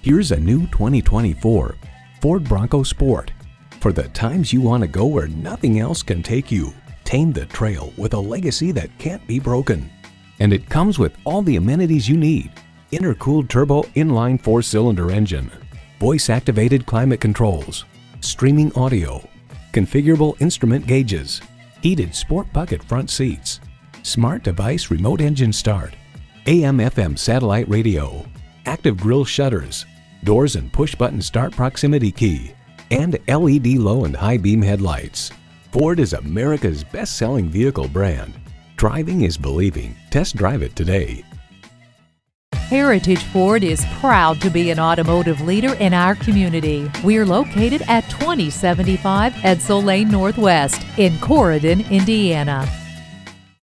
Here's a new 2024 Ford Bronco Sport. For the times you want to go where nothing else can take you, tame the trail with a legacy that can't be broken. And it comes with all the amenities you need. Intercooled turbo inline four-cylinder engine, voice-activated climate controls, streaming audio, configurable instrument gauges, heated sport bucket front seats, smart device remote engine start, AM FM satellite radio, active grille shutters, doors and push button start proximity key, and LED low and high beam headlights. Ford is America's best selling vehicle brand. Driving is believing. Test drive it today. Heritage Ford is proud to be an automotive leader in our community. We're located at 2075 Edsel Lane Northwest in Corydon, Indiana.